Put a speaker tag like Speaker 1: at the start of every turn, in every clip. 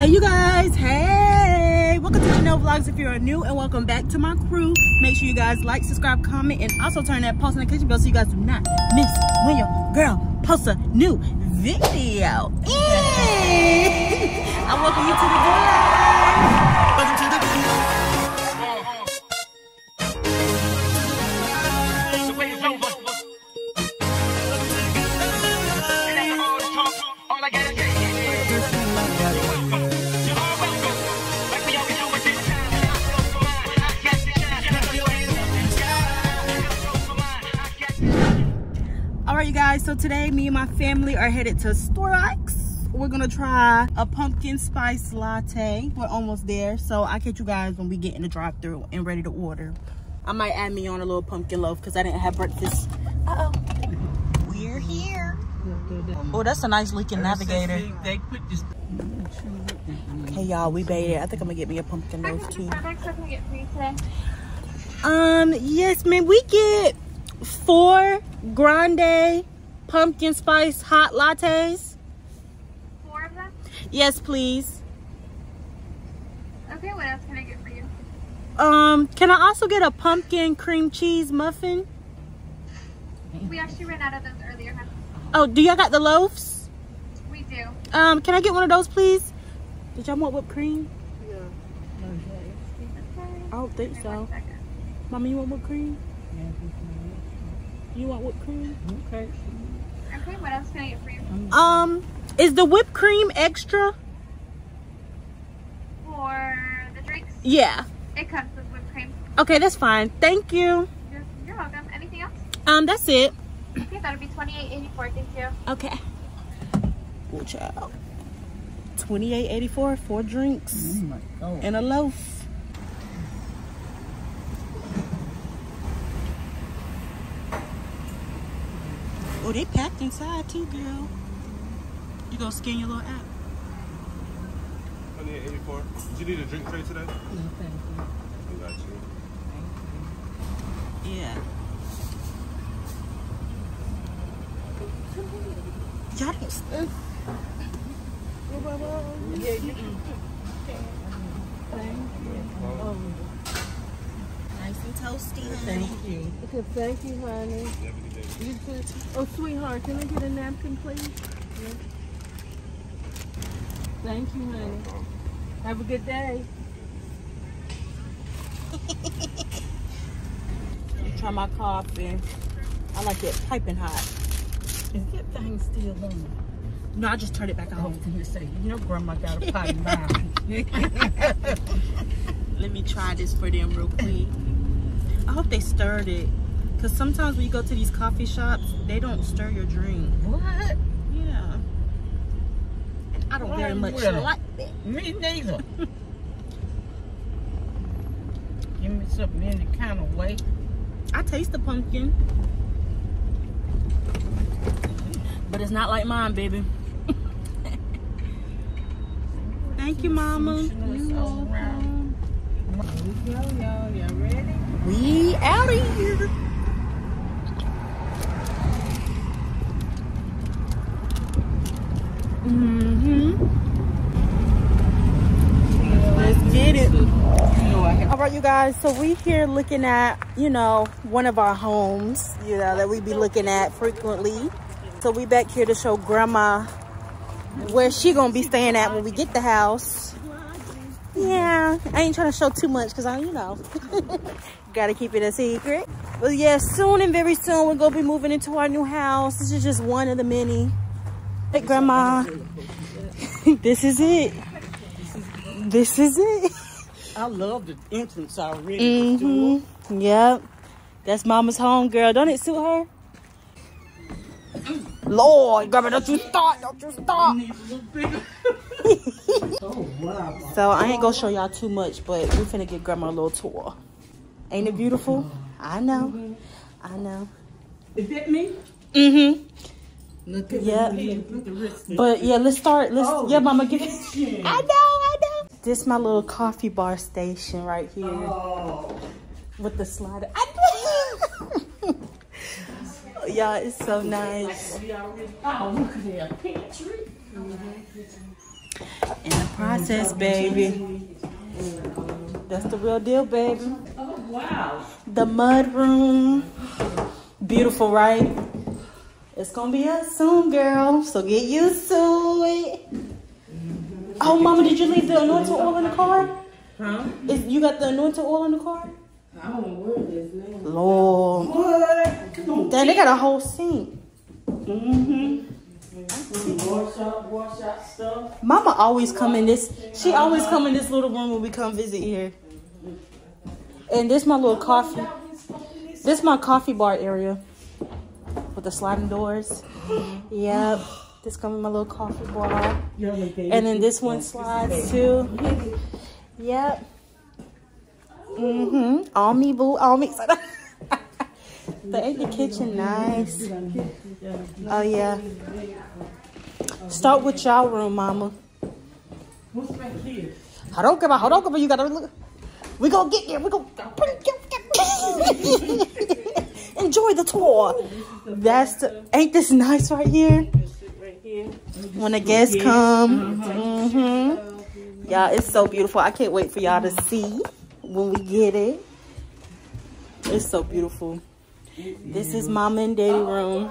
Speaker 1: Hey you guys, hey! Welcome to Ja'Nell Vlogs if you're new and welcome back to my crew. Make sure you guys like, subscribe, comment, and also turn that post notification bell so you guys do not miss when your girl posts a new video. I welcome you to the vlog. You guys. So today, me and my family are headed to Storix. We're gonna try a pumpkin spice latte. We're almost there, so I'll catch you guys when we get in the drive-through and ready to order. I might add me on a little pumpkin loaf because I didn't have breakfast. Uh oh, we're here. Oh, that's a nice Lincoln Navigator.
Speaker 2: They put this.
Speaker 1: Okay, y'all, we made it. I think I'm gonna get me a pumpkin loaf too.
Speaker 3: Products I can get for you today.
Speaker 1: Um, yes, man. We get four grande pumpkin spice hot lattes.
Speaker 3: Four of them.
Speaker 1: Yes, please.
Speaker 3: Okay, what else can I get for you?
Speaker 1: Um, can I also get a pumpkin cream cheese muffin?
Speaker 3: We actually ran out of those earlier. Huh?
Speaker 1: Oh, do y'all got the loaves?
Speaker 3: We do.
Speaker 1: Um, can I get one of those, please? Did y'all want whipped cream?
Speaker 3: Okay.
Speaker 1: I don't think so. Mommy, you want whipped cream? You want whipped cream?
Speaker 2: Okay.
Speaker 3: Okay, what else can I get for you?
Speaker 1: Um, is the whipped cream extra?
Speaker 3: For the drinks,
Speaker 1: Yeah.
Speaker 3: it comes with whipped cream.
Speaker 1: Okay, that's fine. Thank you.
Speaker 3: You're, you're welcome. Anything else?
Speaker 1: Um, that's it.
Speaker 3: Okay, that'll be twenty-eight eighty-four. Thank you.
Speaker 1: Okay. Good child. Twenty-eight eighty-four, four drinks
Speaker 2: Oh
Speaker 1: and a loaf. Oh, they packed inside too, girl. You gonna scan your little app?
Speaker 4: 2884. Did you need a drink tray today?
Speaker 2: No, thank you.
Speaker 4: I got you.
Speaker 1: Yeah. Y'all don't.
Speaker 2: Yeah, you can. Thank you. Oh,
Speaker 1: Nice and toasty, honey.
Speaker 2: thank you. Okay, thank you, honey. You. Oh, sweetheart, can I get a napkin, please? Yeah. Thank you, honey. Have a good day.
Speaker 1: Try my coffee. I like it piping hot.
Speaker 2: Is that thing still on?
Speaker 1: No, I just turned it back
Speaker 2: Oh,
Speaker 1: on.
Speaker 2: can you say, you know, grandma got a pot mouth.
Speaker 1: Let me try this for them real quick. I hope they stirred it. Cause sometimes when you go to these coffee shops, they don't stir your drink.
Speaker 2: what?
Speaker 1: Yeah. And I don't very much
Speaker 2: 'em?
Speaker 1: like that.
Speaker 2: Me neither. Give me something any kind of way.
Speaker 1: I taste the pumpkin. But it's not like mine, baby. Thank you, mama.
Speaker 2: Smoothness all around. Here we go, y'all. Y'all ready?
Speaker 1: We out of here. Mm-hmm. Let's get it. All right, you guys. So we here looking at, you know, one of our homes, you know, that we be looking at frequently. So we back here to show grandma where she gonna be staying at when we get the house. Yeah, I ain't trying to show too much because I, you know, gotta keep it a secret. But yeah, soon and very soon we're gonna be moving into our new house. This is just one of the many. Hey, grandma, this is it. This is it.
Speaker 2: I love the entrance already.
Speaker 1: Mm-hmm. Yep. That's mama's home, girl. Don't it suit her? Lord, grandma, don't you start. Don't you start.
Speaker 2: Oh, wow.
Speaker 1: So I ain't gonna show y'all too much, but we finna give grandma a little tour. Ain't it beautiful? I know. I know.
Speaker 2: Is that me?
Speaker 1: Mm-hmm.
Speaker 2: Look at
Speaker 1: Yep.
Speaker 2: me. Look at the.
Speaker 1: But yeah, let's start. Let's
Speaker 2: Oh,
Speaker 1: yeah, mama, give it. I know, I know. This my little coffee bar station right here
Speaker 2: Oh.
Speaker 1: with the slider. I know. Y'all, it's so nice.
Speaker 2: Oh, look at that pantry.
Speaker 1: In the process, baby. That's the real deal, baby.
Speaker 2: Oh, wow.
Speaker 1: The mud room. Beautiful, right? It's gonna be us soon, girl. So get used to it. Oh, mama, did you leave the anointing oil in the car?
Speaker 2: Huh?
Speaker 1: Is, you got the anointing oil in the car?
Speaker 2: I don't know where it is now.
Speaker 1: Lord.
Speaker 2: What?
Speaker 1: Damn, they got a whole sink.
Speaker 2: Mm-hmm. Wash up, wash up stuff.
Speaker 1: Mama always come in this. She always come in this little room when we come visit here. And this my little coffee. This my coffee bar area with the sliding doors. Yep. This comes in my little coffee bar. And then this one slides too. Yep. Mm-hmm. All me boo. All me. but ain't the kitchen nice? Oh yeah. Start with y'all room, mama.
Speaker 2: What's here?
Speaker 1: Hold on, come on, hold on, come on. You gotta look. We gonna get there. We gonna enjoy the tour. That's the, ain't this nice right here?
Speaker 2: Right here.
Speaker 1: When the guests come. Mm-hmm. Yeah, it's so beautiful. I can't wait for y'all to see when we get it. It's so beautiful. This is mama and daddy room.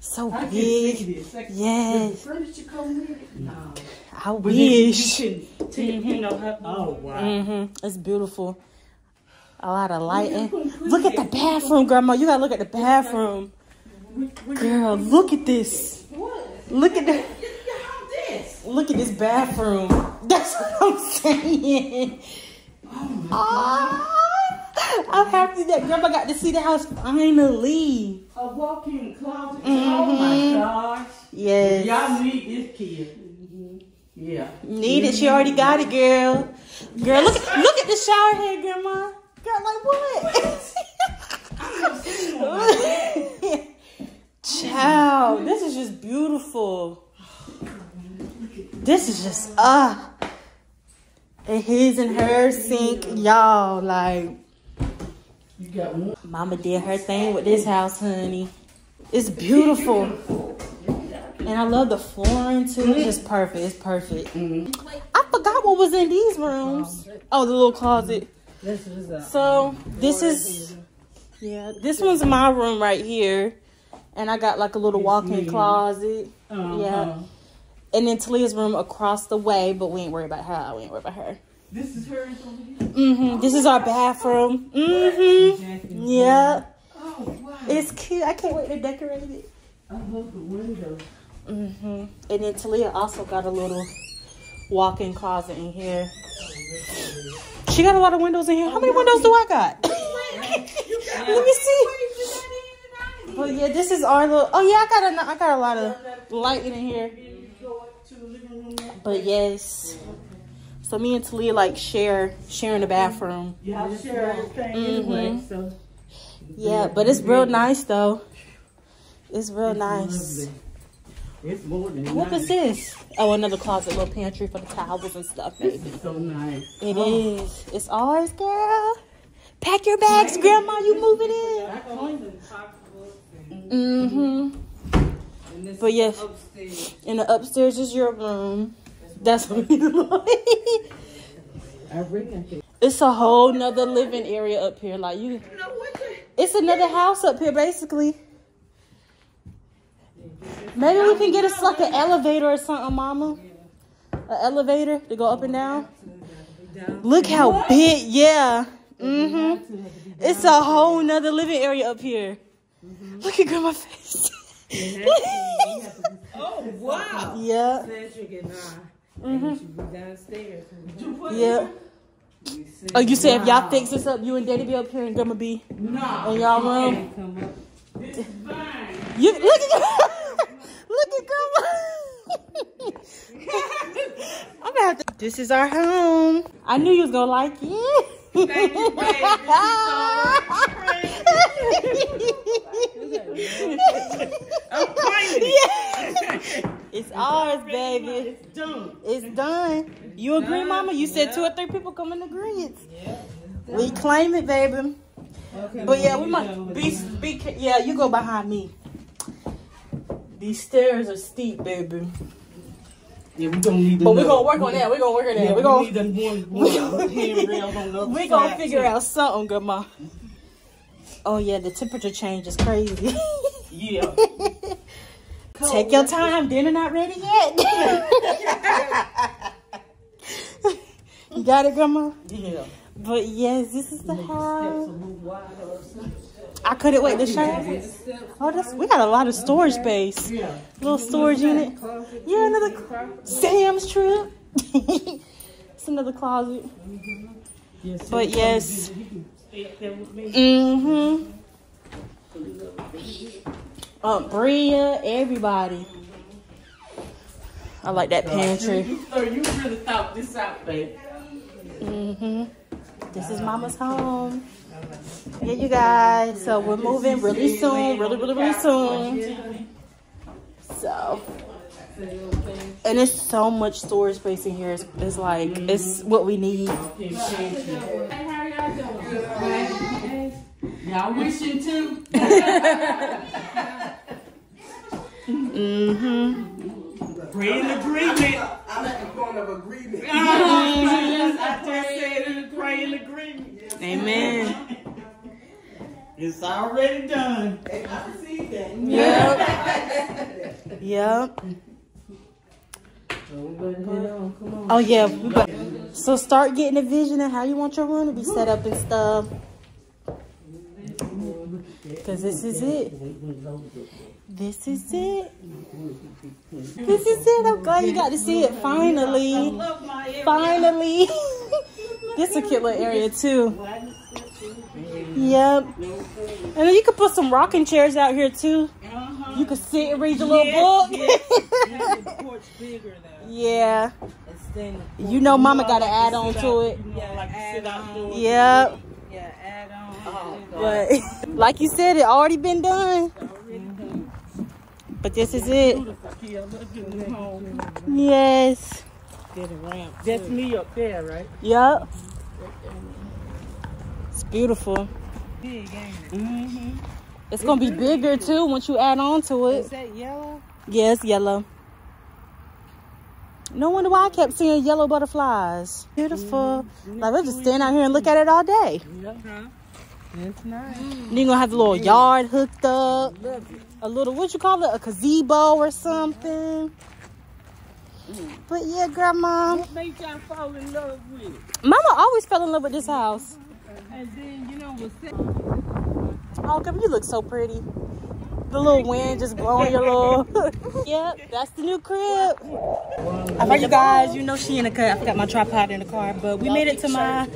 Speaker 1: So big. Yes.
Speaker 2: The furniture come with it? No.
Speaker 1: I
Speaker 2: But then you
Speaker 1: wish.
Speaker 2: you know, oh, wow.
Speaker 1: Mm-hmm. It's beautiful. A lot of lighting. Look at the bathroom, Grandma. You gotta look at the bathroom. Girl, look at this. Look at the look at this bathroom. That's what I'm saying. Ah, I'm happy that Grandma got to see the house finally.
Speaker 2: A walk-in closet. Oh,
Speaker 1: Mhm.
Speaker 2: my gosh.
Speaker 1: Yes.
Speaker 2: Y'all need this kid. Yeah.
Speaker 1: Need it. She already got it, girl. Girl, look at look at the shower head, Grandma. Girl, like what? Child, this is just beautiful. This is just ah. Uh, and his and her sink, y'all. Like,
Speaker 2: You got one.
Speaker 1: Mama did her thing with this house, honey. It's beautiful. And I love the flooring too. It's just perfect. It's perfect. I forgot what was in these rooms. Oh, the little closet.
Speaker 2: This is
Speaker 1: So this is yeah. This one's my room right here, and I got like a little walk-in closet.
Speaker 2: uh
Speaker 1: Yeah. And then Talia's room across the way, but we ain't worried about her. We ain't worried about her.
Speaker 2: This is hers over here.
Speaker 1: hmm This is our bathroom. Mm-hmm. Yeah.
Speaker 2: Oh, wow.
Speaker 1: It's cute. I can't wait to decorate it.
Speaker 2: I love the windows.
Speaker 1: hmm And then Talia also got a little walk-in closet in here. She got a lot of windows in here. How many windows do I got? Let me see. But yeah, this is our little. Oh yeah, I got a, I got a lot of lighting in here. But yes, so me and Talia like share sharing the bathroom.
Speaker 2: Y'all share everything so.
Speaker 1: Yeah, but it's real nice though. It's real nice.
Speaker 2: Lovely. It's more than
Speaker 1: What
Speaker 2: nice.
Speaker 1: is this? Oh, another closet, little pantry for the towels and stuff,
Speaker 2: This
Speaker 1: baby.
Speaker 2: is so nice.
Speaker 1: It is. It's ours, girl. Pack your bags, grandma. You moving in.
Speaker 2: I cleaned the pocketbook
Speaker 1: Mm-hmm.
Speaker 2: and this
Speaker 1: But yes,
Speaker 2: upstairs.
Speaker 1: in the upstairs is your room. That's what we like. It's a whole nother living area up here. Like you, it's another house up here, basically. Maybe we can get us like an elevator or something, Mama. An elevator to go up and down. Look how big, yeah. Mm-hmm. It's a whole nother living area up here. Look at grandma's face.
Speaker 2: Oh, wow.
Speaker 1: yeah,
Speaker 2: you
Speaker 1: mm-hmm.
Speaker 2: you should be downstairs.
Speaker 1: yeah. Oh, you said if y'all fix this up, you and Daddy be up here and Grandma be
Speaker 2: No.
Speaker 1: in y'all room.
Speaker 2: Can't come up. It's fine.
Speaker 1: You look at look at grandma. I'm gonna have to. This is our home. I knew you was gonna like it.
Speaker 2: You, baby. I'm claiming
Speaker 1: Yeah. It's ours, baby.
Speaker 2: It's done.
Speaker 1: It's done. You agree, Mama? You said two or three people come in agreement. We claim it, baby.
Speaker 2: Okay,
Speaker 1: But yeah, we might be, be. Yeah, you go behind me. These stairs are steep, baby.
Speaker 2: Yeah, we gonna need
Speaker 1: But we're gonna work on that. We're gonna work on that.
Speaker 2: Yeah,
Speaker 1: we're gonna
Speaker 2: we need them one, one handrails on the
Speaker 1: we gonna figure
Speaker 2: too.
Speaker 1: out something, grandma. Oh yeah, the temperature change is crazy.
Speaker 2: Yeah.
Speaker 1: Take your time. Dinner not ready yet. you got it, grandma.
Speaker 2: Yeah.
Speaker 1: But yes, this is the
Speaker 2: a
Speaker 1: house.
Speaker 2: Little wider or something.
Speaker 1: I couldn't wait to show you. Oh, that's we got a lot of storage space.
Speaker 2: Yeah.
Speaker 1: Little storage unit. Yeah, another Sam's trip. it's another closet.
Speaker 2: Yeah, so
Speaker 1: But yes.
Speaker 2: can stay up there with me.
Speaker 1: Mm-hmm. Aunt Bria, everybody. I like that pantry.
Speaker 2: You, so you really thought this out, babe.
Speaker 1: Mm-hmm. This is Mama's home. Yeah, you guys. So we're moving really soon, really, really, really soon. So, and it's so much storage space in here. It's, it's like it's what we need.
Speaker 2: Y'all wishing too?
Speaker 1: Mm-hmm.
Speaker 2: Pray in agreement.
Speaker 5: I'm at the point of agreement.
Speaker 2: I just said pray in agreement.
Speaker 1: Amen.
Speaker 2: It's already done.
Speaker 5: I see that.
Speaker 1: Yep. Yep.
Speaker 2: Come on.
Speaker 1: Oh yeah. we So start getting a vision of how you want your room to be set up and stuff. Cause this is it. This is it. This is it. I'm glad you got to see it finally. Finally. this is a cute little area too. Yep. And then you could put some rocking chairs out here too. Uh-huh. You could sit and read your little book.
Speaker 2: porch bigger though.
Speaker 1: yeah.
Speaker 2: Extend
Speaker 1: You know mama got to add on to it.
Speaker 2: Yeah, like sit outdoors.
Speaker 1: Yep.
Speaker 2: Yeah, add on.
Speaker 1: Oh, but like you said, it already been done. But this is it.
Speaker 2: Yeah, look at the home.
Speaker 1: Yes.
Speaker 2: Get a ramp. That's me up there, right?
Speaker 1: Yep. It's beautiful.
Speaker 2: Big, ain't it?
Speaker 1: Mm-hmm. It's gonna be bigger too once you add on to
Speaker 2: Is
Speaker 1: it.
Speaker 2: that yellow?
Speaker 1: Yeah, yellow. No wonder why I kept seeing yellow butterflies. Beautiful. Mm-hmm. Like we'll just stand out here and look at it all day.
Speaker 2: Yeah. That's nice.
Speaker 1: And mm. you're gonna have the little yard hooked up. A little what you call it? A gazebo or something. Mm. But yeah, grandma.
Speaker 2: What made y'all fall in love with?
Speaker 1: Mama always fell in love with this house.
Speaker 2: And then, you know,
Speaker 1: Oh, come you look so pretty. The little wind just blowing your little. yep, that's the new crib. I for you guys, you know she in the car. I forgot my tripod in the car, but we made it to my.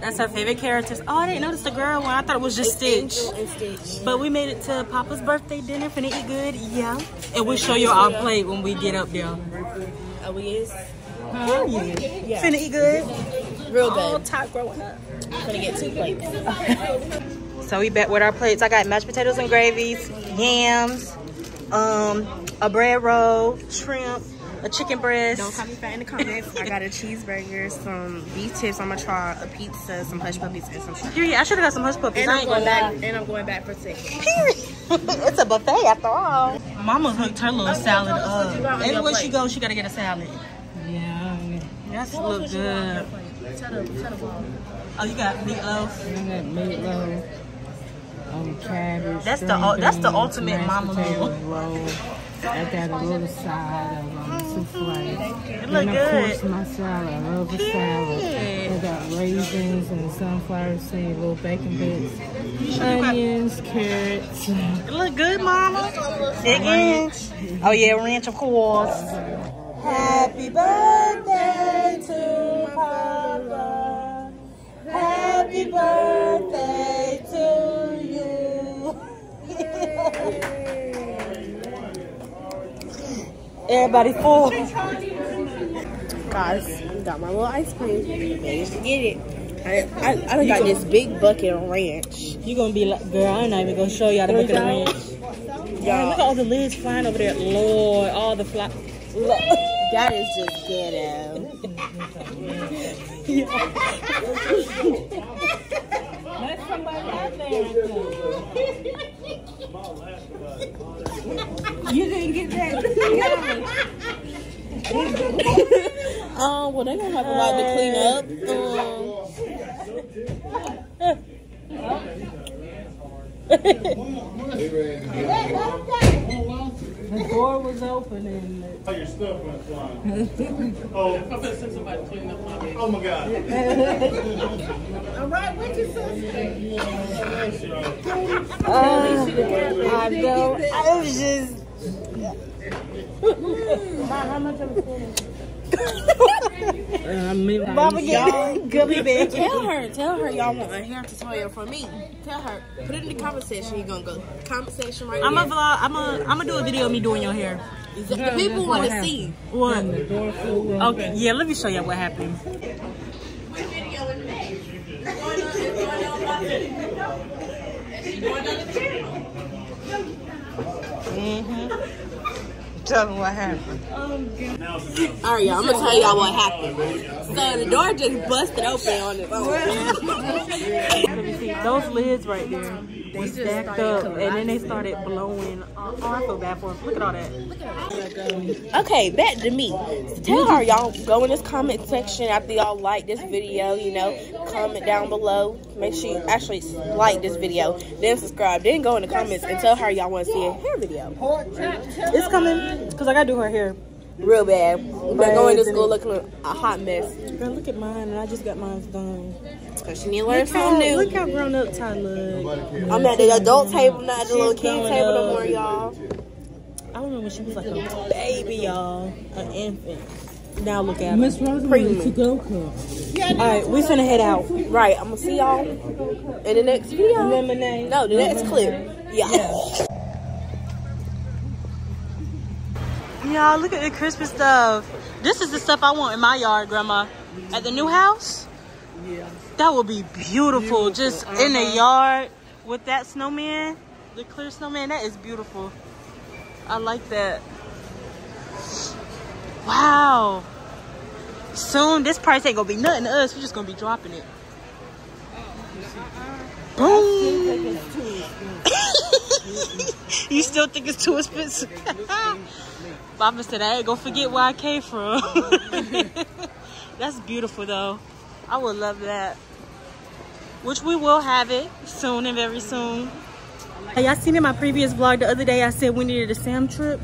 Speaker 1: That's her favorite characters. Oh, I didn't notice the girl one. I thought it was just Stitch. But we made it to Papa's birthday dinner. Finna eat good, yeah. And we'll show you our plate when we get up there.
Speaker 6: Oh, we is
Speaker 1: Hell yeah. Finna eat good.
Speaker 6: real
Speaker 1: All
Speaker 6: good.
Speaker 1: top growing up.
Speaker 6: Gonna get two plates.
Speaker 1: So we bet with our plates. I got mashed potatoes and gravies, yams, um, a bread roll, shrimp, a chicken breast.
Speaker 6: Don't call me fat in the comments. I got a cheeseburger, some beef tips. I'm gonna try a pizza, some hush puppies, and some shrimp.
Speaker 1: Period. I should have got some hush puppies.
Speaker 6: And
Speaker 1: I
Speaker 6: I'm going
Speaker 1: gonna
Speaker 6: back.
Speaker 1: lie.
Speaker 6: And I'm going back for second.
Speaker 1: Period. it's a buffet after all. Mama hooked her little salad up.
Speaker 6: on your
Speaker 1: Everywhere she goes, she gotta get a salad.
Speaker 2: Yeah,
Speaker 1: That's look good.
Speaker 6: Tell the, tell the ball.
Speaker 1: Oh, you got meatloaf.
Speaker 2: Got meatloaf, um, cabbage.
Speaker 1: That's the that's the ultimate mama meal.
Speaker 2: roll. I got a little side of um, souffle.
Speaker 1: It
Speaker 2: Then
Speaker 1: look
Speaker 2: of
Speaker 1: good.
Speaker 2: course my salad. I love a salad. I got raisins and sunflower seed, little bacon bits, onions, carrots.
Speaker 1: It look good, mama. Again. Oh yeah, ranch of course. Happy birthday to Papa. Happy birthday to you. Everybody full.
Speaker 6: Guys, got my little ice cream. Managed to get it. I, I, I done got this big bucket of ranch.
Speaker 1: You gonna be like, girl, I'm not even gonna show y'all the book of ranch. Yeah, look at all the lids flying over there. Lord, all the fly.
Speaker 6: That is just ghetto.
Speaker 2: somebody out there. You didn't get that.
Speaker 6: Um, well, they're gonna have a lot to clean up.
Speaker 2: The door was open and
Speaker 4: Oh, your stuff went flying. oh, I'm gonna send somebody to clean up my Oh my god.
Speaker 2: all right, what you say?
Speaker 1: Uh, I know. I was just. Hmm.
Speaker 2: How much of I mean,
Speaker 1: Mama getting gummy bear.
Speaker 6: Tell her, tell her y'all want a hair tutorial from me. Tell her, put it in the comment section. You gonna go comment section right
Speaker 1: I'm
Speaker 6: there.
Speaker 1: a vlog. I'm a. I'm gonna do a video of me doing your hair.
Speaker 6: The people want to see.
Speaker 1: What?
Speaker 2: the door flew open.
Speaker 1: Okay. Yeah. Let me show you what happened. Tell me what happened.
Speaker 6: All right, y'all. I'm gonna tell y'all what happened. So the door just busted open on its own.
Speaker 1: Those lids right there, they stacked up, and then they started blowing. Oh, I feel bad for them. Look at all that. Look at that.
Speaker 6: Um, okay, back to me. Tell her y'all go in this comment section after y'all like this video. You know, comment down below. Make sure you actually like this video, then subscribe, then go in the comments and tell her y'all want to see a hair video.
Speaker 1: It's coming because I gotta do her hair.
Speaker 6: Real bad. But going to school looking a hot mess.
Speaker 1: Girl, look at mine, and I just got mine done.
Speaker 6: Cause she need to learn
Speaker 1: Look how,
Speaker 6: something new.
Speaker 1: look how grown up Ty look.
Speaker 6: I'm at the adult table, not at the little kid table no more, y'all.
Speaker 1: I don't remember when she was like a baby, y'all, an infant. Now look at her.
Speaker 2: Miss Rosemary to go come.
Speaker 1: All right, we finna head out.
Speaker 6: Right, I'm gonna see y'all in the next video.
Speaker 1: Lemonade.
Speaker 6: No, the next clip. Yeah.
Speaker 1: Y'all, look at the Christmas stuff. This is the stuff I want in my yard, Grandma. At the new house?
Speaker 2: Yeah.
Speaker 1: That would be beautiful. Just uh-huh. in the yard with that snowman, the clear snowman. That is beautiful. I like that. Wow. Soon, this price ain't gonna be nothing to us. We're just gonna be dropping it. Boom. you still think it's too expensive? Baba said, I ain't gonna forget where I came from. That's beautiful though. I would love that. Which we will have it soon and very soon. Y'all seen in my previous vlog the other day I said we needed a Sam trip.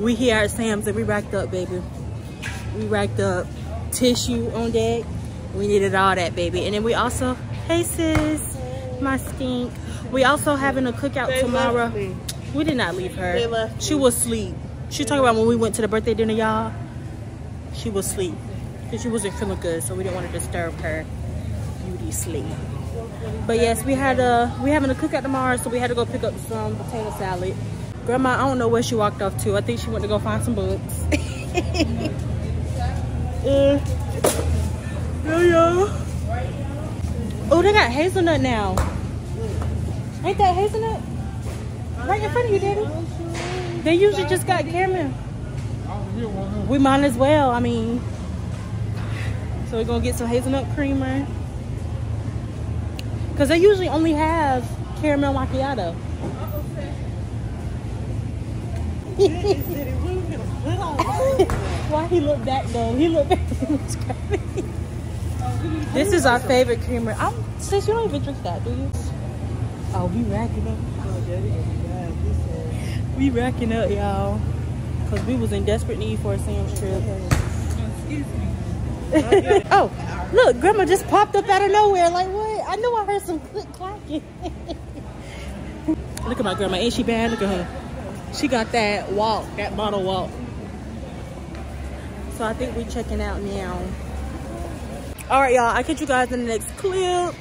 Speaker 1: We here at Sam's and we racked up, baby. We racked up tissue on deck. We needed all that, baby. And then we also, hey sis, my stink. We also having a cookout tomorrow. We did not leave her. She was asleep. She talking about when we went to the birthday dinner, y'all. She was asleep. Because she wasn't feeling good, so we didn't want to disturb her beauty sleep. But yes, we had a we having a cookout tomorrow, so we had to go pick up some potato salad. Grandma, I don't know where she walked off to. I think she went to go find some books. uh, yeah, yeah. Oh, they got hazelnut now. Ain't that hazelnut? Right in front of you, Daddy. They usually just got caramel. We might as well. I mean, so we're gonna get some hazelnut creamer. Cause they usually only have caramel macchiato. Why he looked back though? He looked back. This is our favorite creamer. I'm sis, you don't even drink that, do you? Oh, we racking up. We racking up, y'all. Cause we was in desperate need for a Sam's trip. oh, look, Grandma just popped up out of nowhere. Like what? I know I heard some click clacking. look at my grandma. Ain't she bad? Look at her. She got that walk, that model walk. So I think we're checking out now. All right, y'all. I'll catch you guys in the next clip.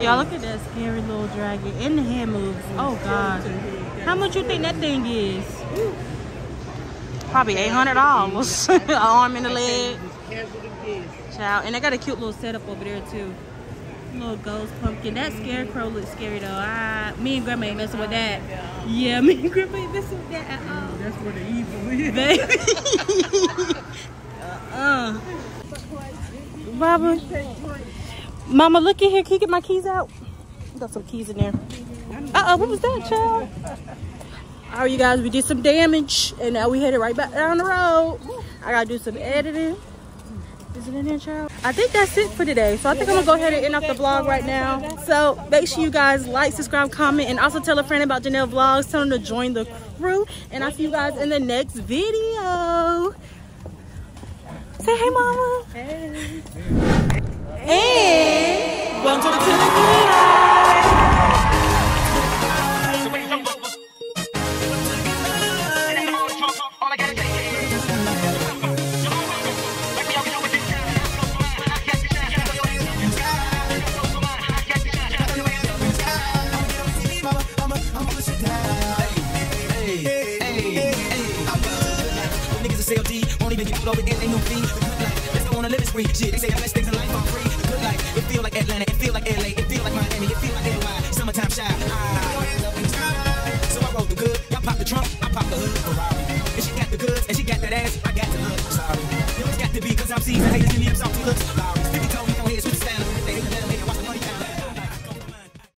Speaker 1: Y'all look at that scary little dragon and the hand moves. Oh God. How much you think that thing is? Probably $800. An arm and a leg. Child. And I got a cute little setup over there too. Little ghost pumpkin. That scarecrow looks scary though. I, me and grandma ain't messing with that. Yeah, me and grandma ain't messing with that at all.
Speaker 2: That's where the evil is.
Speaker 1: Baby. uh-uh. Baba. Mama, look in here. Can you get my keys out? Got some keys in there. Uh-oh, what was that, child? All right, you guys, we did some damage, and now we headed right back down the road. I gotta do some editing. Is it in there, child? I think that's it for today. So I think I'm gonna go ahead and end off the vlog right now. So make sure you guys like, subscribe, comment, and also tell a friend about Ja'Nell Vlogs. Tell them to join the crew. And I'll see you guys in the next video. Say hey, mama. Hey. And welcome to the
Speaker 7: spree. Shit, they